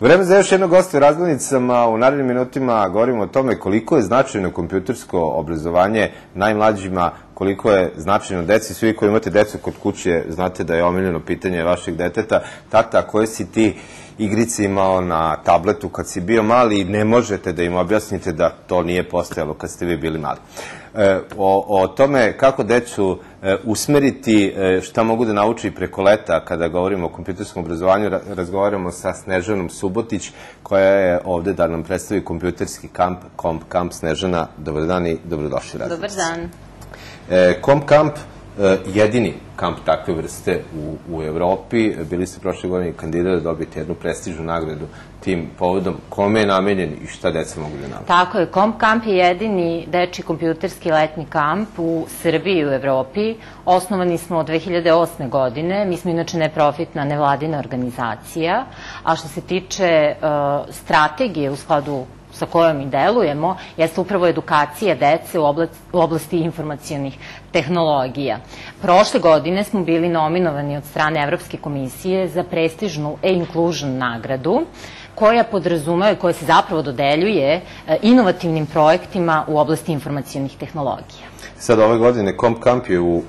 Vreme za još jednog gosta u razglednicama. U narednim minutima govorimo o tome koliko je značajno kompjutersko obrazovanje najmlađima, koliko je značajno deci. Svi koji imate decu kod kuće, znate da je omiljeno pitanje vašeg deteta. Tata, koje si ti igrice imao na tabletu kad si bio mali i ne možete da im objasnite da to nije postojalo kad ste vi bili mali. E, o, o tome kako decu e, usmeriti, e, šta mogu da nauči preko leta kada govorimo o kompjuterskom obrazovanju, ra- razgovaramo sa Snežanom Subotić koja je ovde da nam predstavi kompjuterski kamp, komp kamp Snežana. Dobar dan i dobrodošli. Dobar dan. E, Komp Kamp, e, jedini kamp takve vrste u, u Evropi. Bili ste prošle godine kandidat da dobijete jednu prestižnu nagradu tim povodom. Kome je namenjen i šta deca mogu da nauče? Tako je, Komp Kamp je jedini deči kompjuterski letni kamp u Srbiji i u Evropi. Osnovani smo od 2008. godine, mi smo inače neprofitna nevladina organizacija, a što se tiče uh, strategije u skladu sa kojom i delujemo, jeste upravo edukacija dece u oblasti, u informacijonih tehnologija. Prošle godine smo bili nominovani od strane Evropske komisije za prestižnu e-inclusion nagradu, koja podrazumeva i koja se zapravo dodeljuje e, inovativnim projektima u oblasti informacijonih tehnologija. Sad ove godine Komp Kamp je u,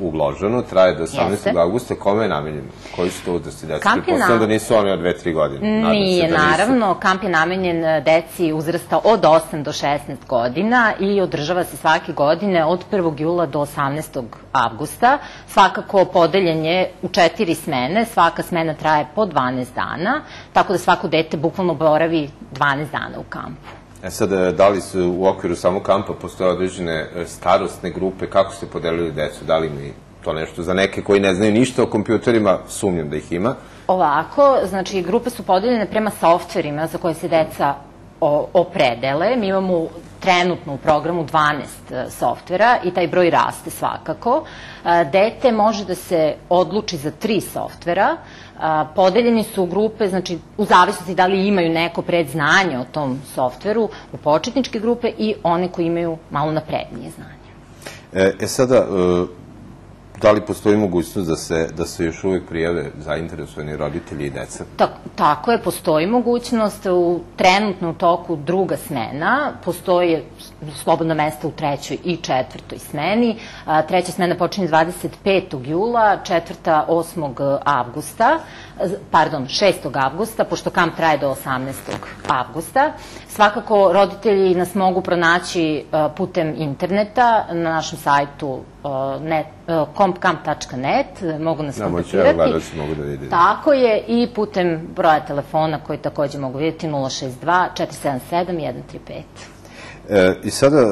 traje do 18. Jeste. augusta. Kome je namenjen? Koji su to uzrasti je Pretpostavljam na- da nisu oni od 2-3 godine. Nadam Nije, da nisu. naravno, kamp je namenjen e, deci uzrasta od 8 do 16 godina i održava se svake godine od 1. jula do 18. avgusta. Svakako podeljen je u četiri smene, svaka smena traje po 12 dana, tako da svako dete bukvalno boravi 12 dana u kampu. E sad, e, da li su u okviru samog kampa postoje određene e, starostne grupe? Kako ste podelili decu? Da li mi to nešto za neke koji ne znaju ništa o kompjuterima? Sumnjam da ih ima. Ovako, znači grupe su podeljene prema softverima za koje se deca opredele. Mi imamo trenutno u programu 12 e, softvera i taj broj raste svakako. E, Dete može da se odluči za tri softvera. E, Podeljeni su u grupe, znači u zavisnosti da li imaju neko predznanje o tom softveru, u početničke grupe i one koji imaju malo naprednije znanje. E, e sada, e, da li postoji mogućnost da se, da se još uvek prijave zainteresovani roditelji i deca? Tak, tako je, postoji mogućnost u trenutno u toku druga smena, postoje slobodna mesta u trećoj i četvrtoj smeni. A, treća smena počinje 25. jula, četvrta 8. avgusta, pardon, 6. avgusta, pošto kamp traje do 18. avgusta. Svakako, roditelji nas mogu pronaći putem interneta na našem sajtu a, net, a, kompkamp.net, mogu nas Da, moći, kontaktirati. evo gledalci mogu da vide. Tako je i putem broja telefona koji takođe mogu vidjeti 062 477 135. E, I sada, e,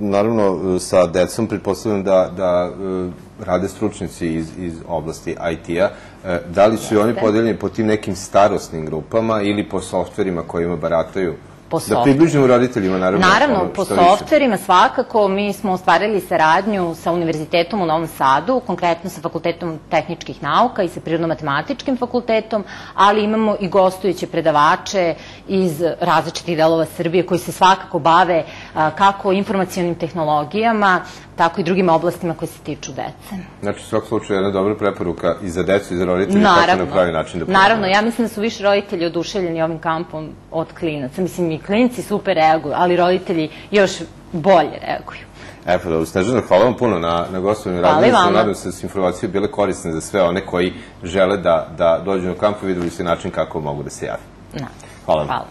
naravno, sa decom pretpostavljam da, da e, rade stručnici iz, iz oblasti IT-a. E, da li su i oni podeljeni po tim nekim starostnim grupama ili po softverima kojima barataju? Po da softverima. približimo roditeljima, naravno, Naravno, ono po softverima svakako mi smo ostvarili saradnju sa Univerzitetom u Novom Sadu, konkretno sa Fakultetom tehničkih nauka i sa Prirodno-matematičkim fakultetom, ali imamo i gostujuće predavače iz različitih delova Srbije koji se svakako bave a, kako informacijonim tehnologijama, tako i drugim oblastima koje se tiču dece. Znači, u svakom slučaju, jedna dobra preporuka i za decu i za roditelje kako na pravi način da pomogu. Naravno, ja mislim da su više roditelji oduševljeni ovim kampom od klinaca. Mislim, i klinci super reaguju, ali roditelji još bolje reaguju. E, pa dobro, Snežana, hvala vam puno na, na gostovanju Hvala i radnicu. vama. Nadam se da su informacije bile korisne za sve one koji žele da, da dođu na kamp i videli se način kako mogu da se jave. Na. Hvala vam. Hvala.